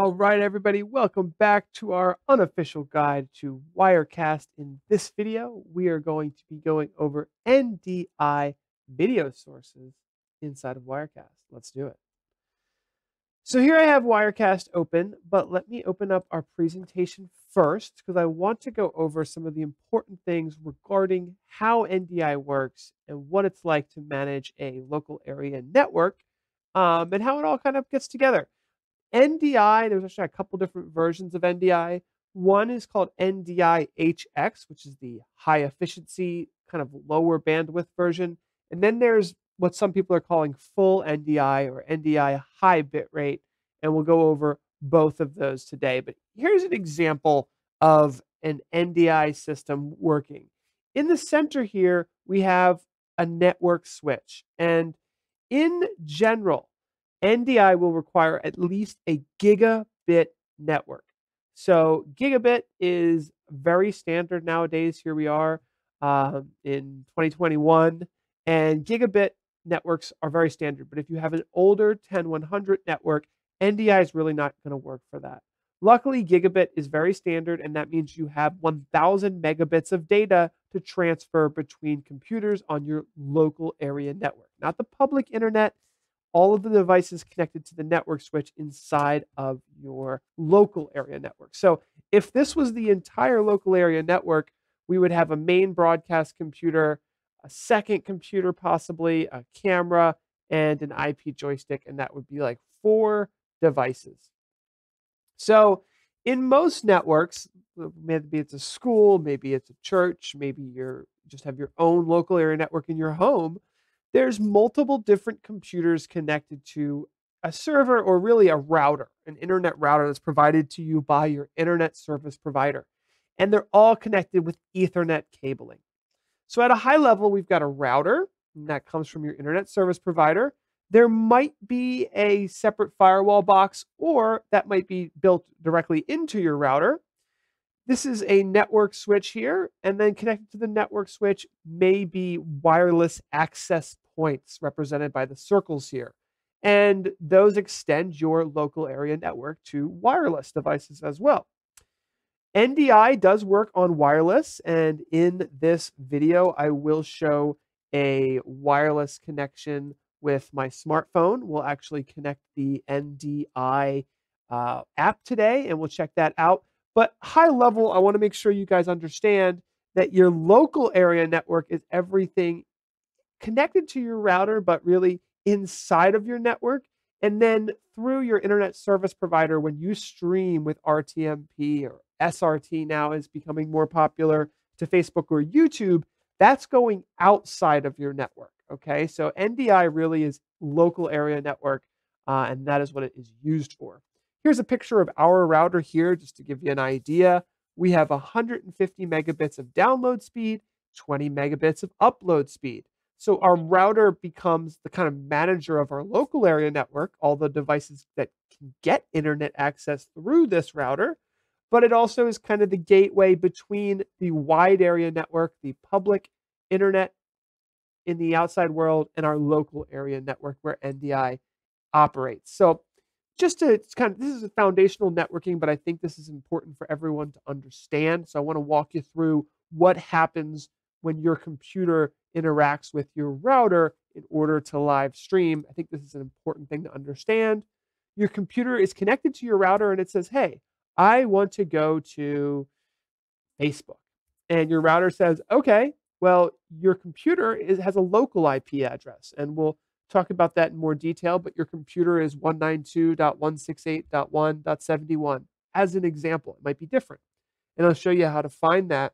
All right, everybody, welcome back to our unofficial guide to Wirecast. In this video, we are going to be going over NDI video sources inside of Wirecast. Let's do it. So here I have Wirecast open, but let me open up our presentation first because I want to go over some of the important things regarding how NDI works and what it's like to manage a local area network um, and how it all kind of gets together. NDI, there's actually a couple different versions of NDI. One is called NDI HX, which is the high efficiency, kind of lower bandwidth version. And then there's what some people are calling full NDI or NDI high bit rate. And we'll go over both of those today. But here's an example of an NDI system working. In the center here, we have a network switch. And in general, NDI will require at least a gigabit network. So gigabit is very standard nowadays. Here we are um, in 2021, and gigabit networks are very standard. But if you have an older 10100 network, NDI is really not going to work for that. Luckily, gigabit is very standard, and that means you have 1000 megabits of data to transfer between computers on your local area network, not the public internet, all of the devices connected to the network switch inside of your local area network. So if this was the entire local area network, we would have a main broadcast computer, a second computer, possibly a camera, and an IP joystick, and that would be like four devices. So in most networks, uh, maybe it's a school, maybe it's a church, maybe you just have your own local area network in your home there's multiple different computers connected to a server or really a router, an internet router that's provided to you by your internet service provider. And they're all connected with Ethernet cabling. So at a high level, we've got a router that comes from your internet service provider. There might be a separate firewall box, or that might be built directly into your router. This is a network switch here, and then connected to the network switch may be wireless access points represented by the circles here. And those extend your local area network to wireless devices as well. NDI does work on wireless, and in this video, I will show a wireless connection with my smartphone. We'll actually connect the NDI uh, app today, and we'll check that out. But high level, I want to make sure you guys understand that your local area network is everything connected to your router, but really inside of your network. And then through your internet service provider, when you stream with RTMP or SRT now is becoming more popular to Facebook or YouTube, that's going outside of your network. Okay. So NDI really is local area network, uh, and that is what it is used for. Here's a picture of our router here, just to give you an idea. We have 150 megabits of download speed, 20 megabits of upload speed. So our router becomes the kind of manager of our local area network, all the devices that can get internet access through this router. But it also is kind of the gateway between the wide area network, the public internet in the outside world, and our local area network where NDI operates. So just to kind of this is a foundational networking, but I think this is important for everyone to understand. So I want to walk you through what happens when your computer interacts with your router in order to live stream. I think this is an important thing to understand. Your computer is connected to your router and it says, Hey, I want to go to Facebook. And your router says, Okay, well, your computer is, has a local IP address. And we'll talk about that in more detail, but your computer is 192.168.1.71. As an example, it might be different. And I'll show you how to find that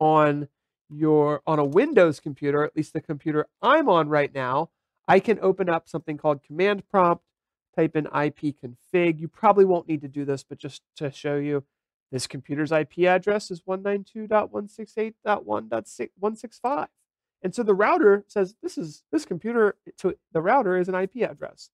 on your on a Windows computer, at least the computer I'm on right now, I can open up something called command prompt, type in ipconfig. You probably won't need to do this, but just to show you, this computer's IP address is 192.168.1.165. And so the router says this is this computer to the router is an IP address.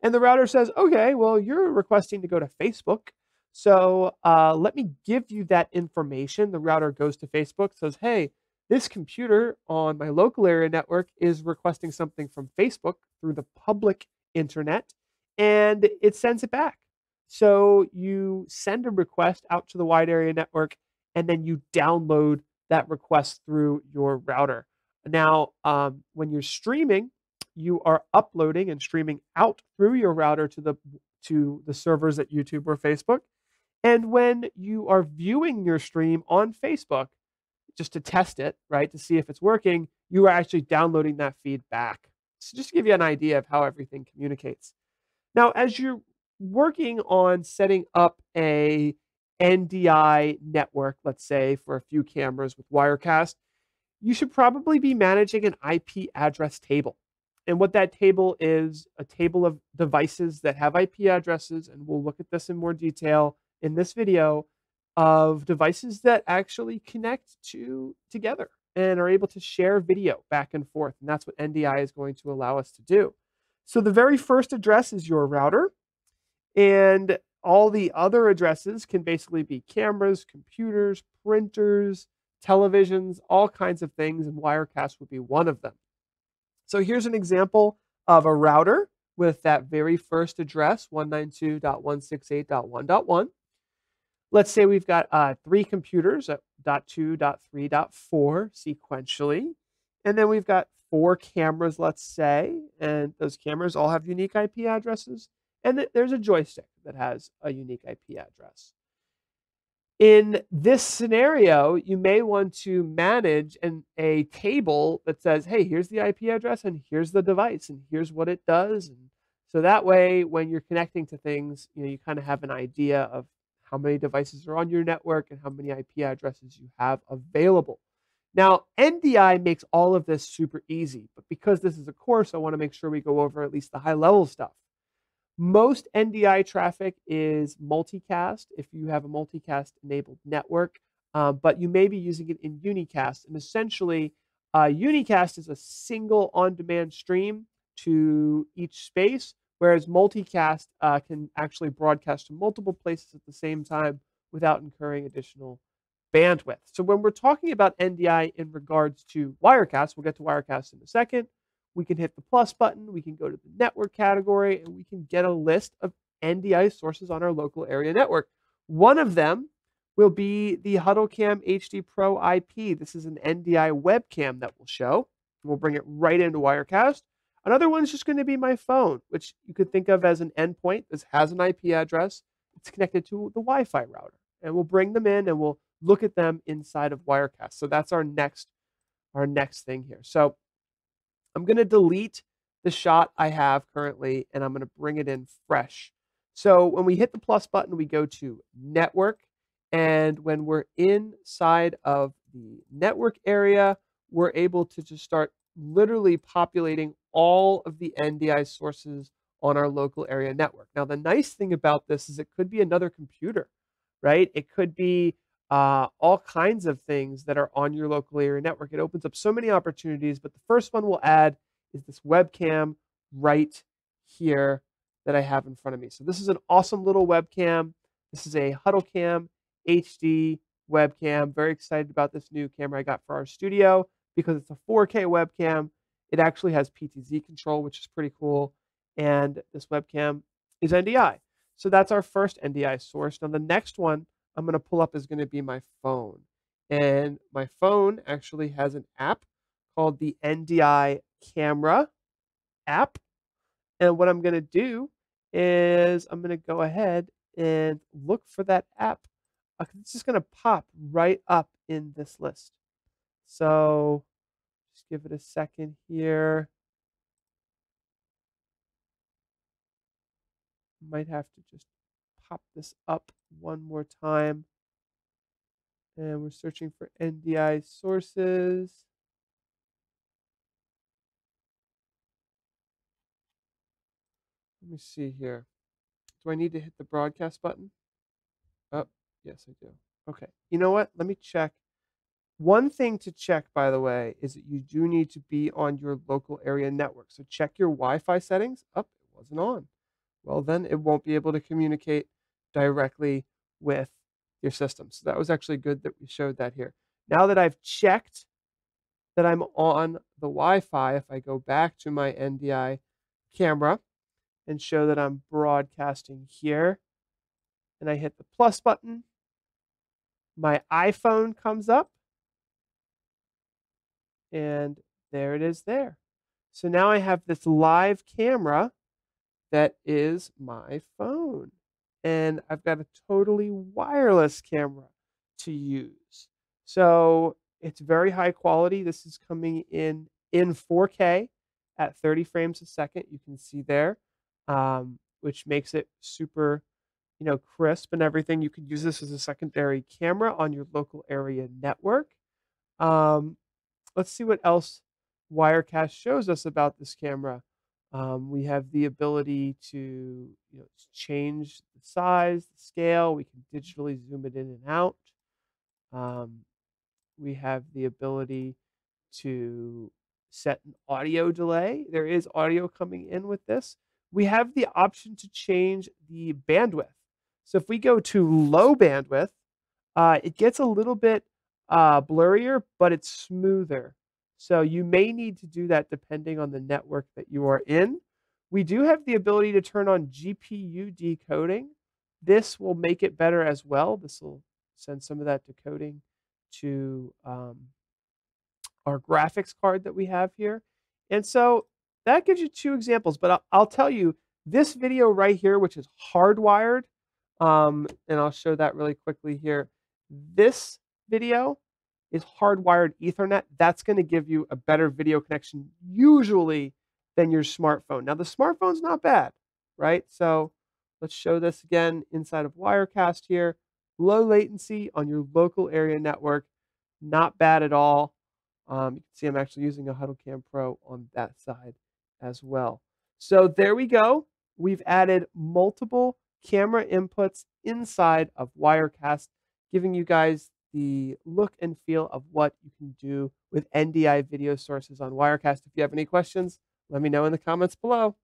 And the router says, okay, well, you're requesting to go to Facebook. So uh, let me give you that information. The router goes to Facebook, says, hey, this computer on my local area network is requesting something from Facebook through the public internet, and it sends it back. So you send a request out to the wide area network, and then you download that request through your router. Now, um, when you're streaming, you are uploading and streaming out through your router to the to the servers at YouTube or Facebook. And when you are viewing your stream on Facebook, just to test it, right, to see if it's working, you are actually downloading that feedback. So just to give you an idea of how everything communicates. Now, as you're working on setting up a NDI network, let's say for a few cameras with Wirecast, you should probably be managing an IP address table. And what that table is a table of devices that have IP addresses, and we'll look at this in more detail in this video of devices that actually connect to together and are able to share video back and forth. And that's what NDI is going to allow us to do. So the very first address is your router. And all the other addresses can basically be cameras, computers, printers, televisions, all kinds of things, and Wirecast would be one of them. So here's an example of a router with that very first address, 192.168.1.1. Let's say we've got uh, three computers at dot two, dot three, dot four sequentially. And then we've got four cameras, let's say, and those cameras all have unique IP addresses. And th there's a joystick that has a unique IP address. In this scenario, you may want to manage an, a table that says, hey, here's the IP address and here's the device and here's what it does. And so that way, when you're connecting to things, you know, you kind of have an idea of how many devices are on your network, and how many IP addresses you have available. Now, NDI makes all of this super easy, but because this is a course, I want to make sure we go over at least the high level stuff. Most NDI traffic is multicast if you have a multicast enabled network, uh, but you may be using it in unicast. And essentially, uh, unicast is a single on demand stream to each space whereas multicast uh, can actually broadcast to multiple places at the same time without incurring additional bandwidth. So when we're talking about NDI in regards to Wirecast, we'll get to Wirecast in a second. We can hit the plus button, we can go to the network category, and we can get a list of NDI sources on our local area network. One of them will be the HuddleCam HD Pro IP. This is an NDI webcam that will show. We'll bring it right into Wirecast. Another one is just going to be my phone, which you could think of as an endpoint. This has an IP address. It's connected to the Wi-Fi router, and we'll bring them in and we'll look at them inside of Wirecast. So that's our next our next thing here. So I'm going to delete the shot I have currently, and I'm going to bring it in fresh. So when we hit the plus button, we go to network. And when we're inside of the network area, we're able to just start literally populating all of the NDI sources on our local area network. Now, the nice thing about this is it could be another computer, right? It could be uh, all kinds of things that are on your local area network. It opens up so many opportunities, but the first one we'll add is this webcam right here that I have in front of me. So this is an awesome little webcam. This is a HuddleCam HD webcam. Very excited about this new camera I got for our studio because it's a 4K webcam it actually has PTZ control, which is pretty cool. And this webcam is NDI. So that's our first NDI source. Now the next one I'm going to pull up is going to be my phone. And my phone actually has an app called the NDI camera app. And what I'm going to do is I'm going to go ahead and look for that app. Uh, it's just going to pop right up in this list. So give it a second here. Might have to just pop this up one more time. And we're searching for NDI sources. Let me see here. Do I need to hit the broadcast button? Oh, yes, I do. Okay. You know what? Let me check one thing to check, by the way, is that you do need to be on your local area network. So check your Wi-Fi settings. Up, oh, it wasn't on. Well, then it won't be able to communicate directly with your system. So that was actually good that we showed that here. Now that I've checked that I'm on the Wi-Fi, if I go back to my NDI camera and show that I'm broadcasting here, and I hit the plus button, my iPhone comes up. And there it is there. So now I have this live camera that is my phone. And I've got a totally wireless camera to use. So it's very high quality. This is coming in in 4K at 30 frames a second. You can see there, um, which makes it super, you know, crisp and everything. You could use this as a secondary camera on your local area network. Um, let's see what else Wirecast shows us about this camera. Um, we have the ability to you know, change the size, the scale. We can digitally zoom it in and out. Um, we have the ability to set an audio delay. There is audio coming in with this. We have the option to change the bandwidth. So if we go to low bandwidth, uh, it gets a little bit uh, blurrier, but it's smoother. So you may need to do that depending on the network that you are in. We do have the ability to turn on GPU decoding. This will make it better as well. This will send some of that decoding to um, our graphics card that we have here. And so that gives you two examples, but I'll, I'll tell you this video right here, which is hardwired, um, and I'll show that really quickly here. This video is hardwired Ethernet. That's going to give you a better video connection usually than your smartphone. Now the smartphone's not bad, right? So let's show this again inside of Wirecast here. Low latency on your local area network, not bad at all. Um, you can see I'm actually using a HuddleCam Pro on that side as well. So there we go. We've added multiple camera inputs inside of Wirecast, giving you guys the look and feel of what you can do with NDI video sources on Wirecast. If you have any questions, let me know in the comments below.